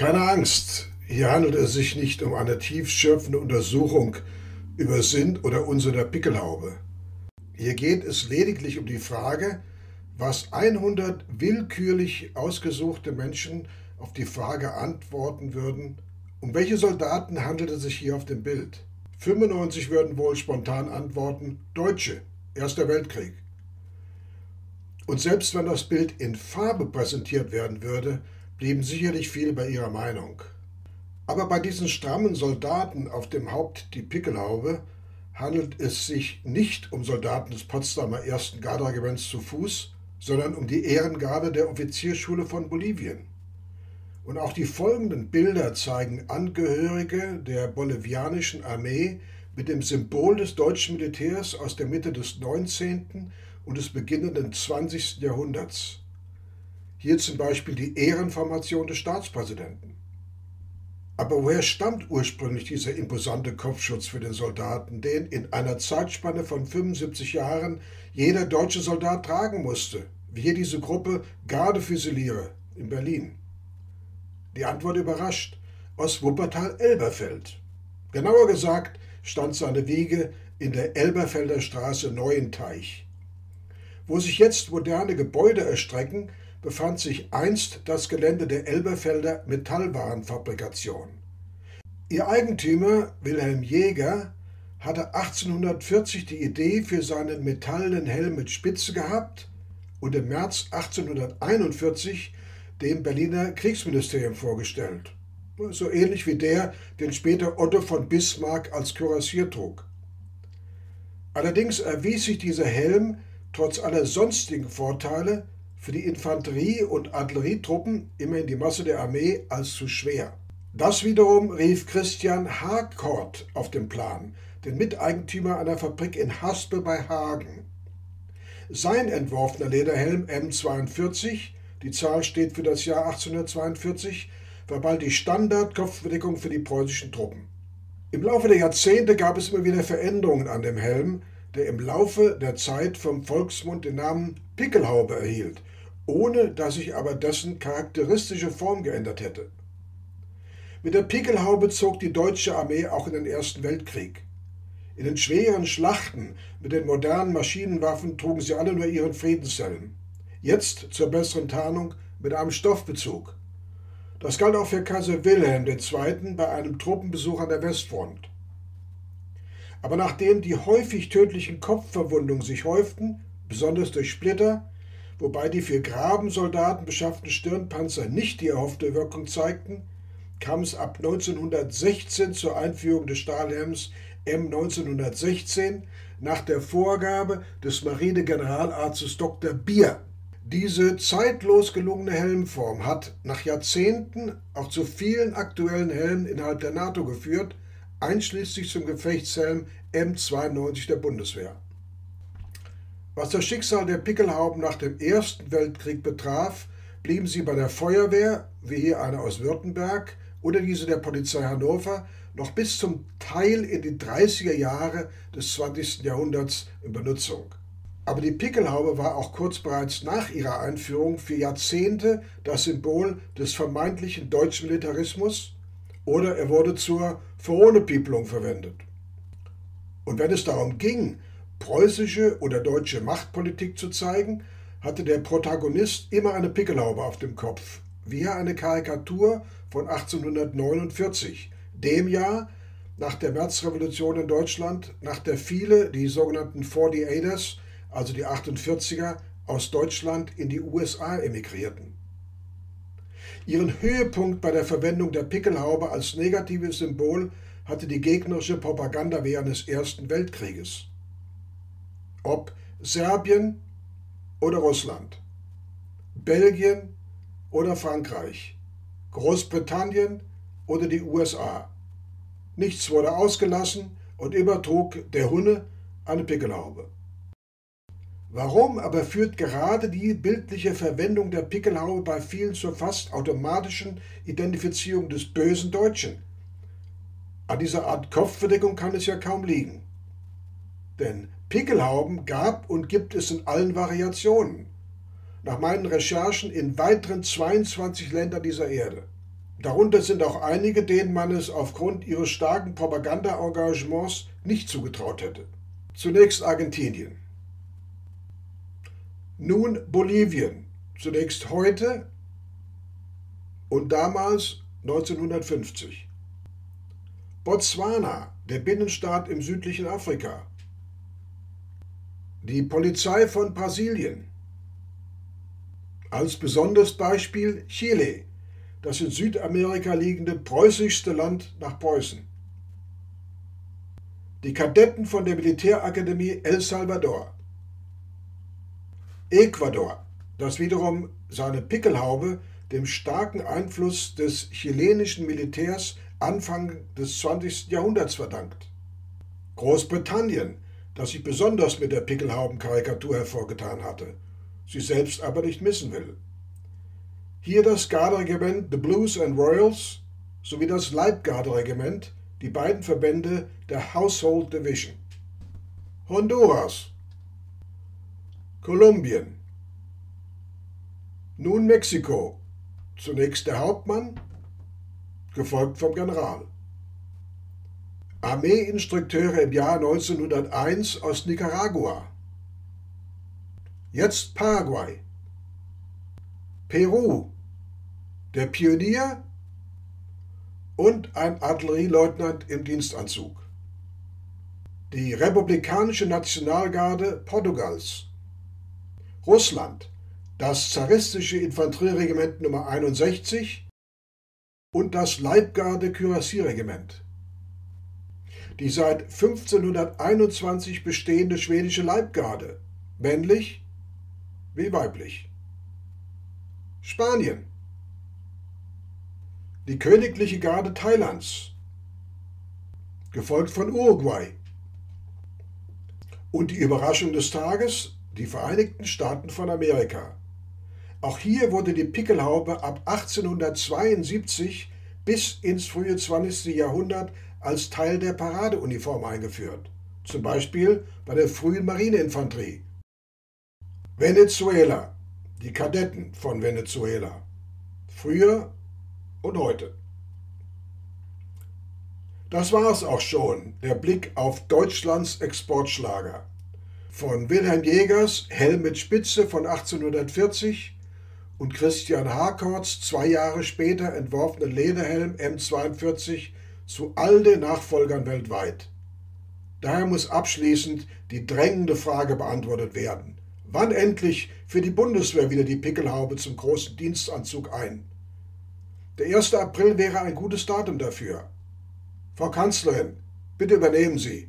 Keine Angst, hier handelt es sich nicht um eine tiefschürfende Untersuchung über Sinn oder Unsinn der Pickelhaube. Hier geht es lediglich um die Frage, was 100 willkürlich ausgesuchte Menschen auf die Frage antworten würden, um welche Soldaten handelt es sich hier auf dem Bild? 95 würden wohl spontan antworten, Deutsche, Erster Weltkrieg. Und selbst wenn das Bild in Farbe präsentiert werden würde, blieben sicherlich viele bei ihrer Meinung. Aber bei diesen strammen Soldaten auf dem Haupt die Pickelhaube handelt es sich nicht um Soldaten des Potsdamer 1. Garderegiments zu Fuß, sondern um die Ehrengarde der Offizierschule von Bolivien. Und auch die folgenden Bilder zeigen Angehörige der bolivianischen Armee mit dem Symbol des deutschen Militärs aus der Mitte des 19. und des beginnenden 20. Jahrhunderts. Hier zum Beispiel die Ehrenformation des Staatspräsidenten. Aber woher stammt ursprünglich dieser imposante Kopfschutz für den Soldaten, den in einer Zeitspanne von 75 Jahren jeder deutsche Soldat tragen musste, wie hier diese Gruppe Gardefüsiliere in Berlin? Die Antwort überrascht. Aus Wuppertal-Elberfeld. Genauer gesagt stand seine Wiege in der Elberfelder Straße Neuenteich. Wo sich jetzt moderne Gebäude erstrecken, befand sich einst das Gelände der Elberfelder Metallwarenfabrikation. Ihr Eigentümer Wilhelm Jäger hatte 1840 die Idee für seinen metallenen Helm mit Spitze gehabt und im März 1841 dem Berliner Kriegsministerium vorgestellt. So ähnlich wie der, den später Otto von Bismarck als Kürassier trug. Allerdings erwies sich dieser Helm trotz aller sonstigen Vorteile für die Infanterie- und Artillerietruppen, immerhin die Masse der Armee, als zu schwer. Das wiederum rief Christian Harcourt auf den Plan, den Miteigentümer einer Fabrik in Haspe bei Hagen. Sein entworfener Lederhelm M42 die Zahl steht für das Jahr 1842, war bald die Standardkopfbedeckung für die preußischen Truppen. Im Laufe der Jahrzehnte gab es immer wieder Veränderungen an dem Helm, der im Laufe der Zeit vom Volksmund den Namen Pickelhaube erhielt, ohne dass sich aber dessen charakteristische Form geändert hätte. Mit der Pickelhaube zog die deutsche Armee auch in den Ersten Weltkrieg. In den schweren Schlachten mit den modernen Maschinenwaffen trugen sie alle nur ihren Friedenshelm jetzt zur besseren Tarnung mit einem Stoffbezug. Das galt auch für Kaiser Wilhelm II. bei einem Truppenbesuch an der Westfront. Aber nachdem die häufig tödlichen Kopfverwundungen sich häuften, besonders durch Splitter, wobei die für Grabensoldaten beschafften Stirnpanzer nicht die erhoffte Wirkung zeigten, kam es ab 1916 zur Einführung des Stahlhelms M 1916 nach der Vorgabe des Marinegeneralarztes Dr. Bier diese zeitlos gelungene Helmform hat nach Jahrzehnten auch zu vielen aktuellen Helmen innerhalb der NATO geführt, einschließlich zum Gefechtshelm M92 der Bundeswehr. Was das Schicksal der Pickelhauben nach dem Ersten Weltkrieg betraf, blieben sie bei der Feuerwehr, wie hier eine aus Württemberg, oder diese der Polizei Hannover, noch bis zum Teil in die 30er Jahre des 20. Jahrhunderts in Benutzung. Aber die Pickelhaube war auch kurz bereits nach ihrer Einführung für Jahrzehnte das Symbol des vermeintlichen deutschen Militarismus oder er wurde zur Verhohnepiepelung verwendet. Und wenn es darum ging, preußische oder deutsche Machtpolitik zu zeigen, hatte der Protagonist immer eine Pickelhaube auf dem Kopf, wie eine Karikatur von 1849, dem Jahr nach der Märzrevolution in Deutschland, nach der viele, die sogenannten 48ers, also die 48er, aus Deutschland in die USA emigrierten. Ihren Höhepunkt bei der Verwendung der Pickelhaube als negatives Symbol hatte die gegnerische Propaganda während des Ersten Weltkrieges. Ob Serbien oder Russland, Belgien oder Frankreich, Großbritannien oder die USA. Nichts wurde ausgelassen und immer trug der Hunne eine Pickelhaube. Warum aber führt gerade die bildliche Verwendung der Pickelhaube bei vielen zur fast automatischen Identifizierung des bösen Deutschen? An dieser Art Kopfverdeckung kann es ja kaum liegen. Denn Pickelhauben gab und gibt es in allen Variationen. Nach meinen Recherchen in weiteren 22 Ländern dieser Erde. Darunter sind auch einige, denen man es aufgrund ihres starken Propaganda-Engagements nicht zugetraut hätte. Zunächst Argentinien. Nun Bolivien. Zunächst heute und damals 1950. Botswana, der Binnenstaat im südlichen Afrika. Die Polizei von Brasilien. Als besonderes Beispiel Chile, das in Südamerika liegende preußischste Land nach Preußen. Die Kadetten von der Militärakademie El Salvador. Ecuador, das wiederum seine Pickelhaube dem starken Einfluss des chilenischen Militärs Anfang des 20. Jahrhunderts verdankt. Großbritannien, das sich besonders mit der Pickelhauben-Karikatur hervorgetan hatte, sie selbst aber nicht missen will. Hier das Garderegiment The Blues and Royals sowie das Leibgarderegiment, die beiden Verbände der Household Division. Honduras, Kolumbien, nun Mexiko, zunächst der Hauptmann, gefolgt vom General. Armeeinstrukteure im Jahr 1901 aus Nicaragua. Jetzt Paraguay. Peru. Der Pionier und ein Artillerieleutnant im Dienstanzug. Die Republikanische Nationalgarde Portugals. Russland. Das zaristische Infanterieregiment Nummer 61 und das Leibgarde-Kürassierregiment. Die seit 1521 bestehende schwedische Leibgarde, männlich wie weiblich. Spanien. Die Königliche Garde Thailands, gefolgt von Uruguay. Und die Überraschung des Tages, die Vereinigten Staaten von Amerika. Auch hier wurde die Pickelhaube ab 1872 bis ins frühe 20. Jahrhundert als Teil der Paradeuniform eingeführt, zum Beispiel bei der frühen Marineinfanterie. Venezuela, die Kadetten von Venezuela, früher und heute. Das war es auch schon, der Blick auf Deutschlands Exportschlager. Von Wilhelm Jägers Helm mit Spitze von 1840 und Christian Harkorts zwei Jahre später entworfenen Lederhelm M42 zu all den Nachfolgern weltweit. Daher muss abschließend die drängende Frage beantwortet werden. Wann endlich für die Bundeswehr wieder die Pickelhaube zum großen Dienstanzug ein? Der 1. April wäre ein gutes Datum dafür. Frau Kanzlerin, bitte übernehmen Sie.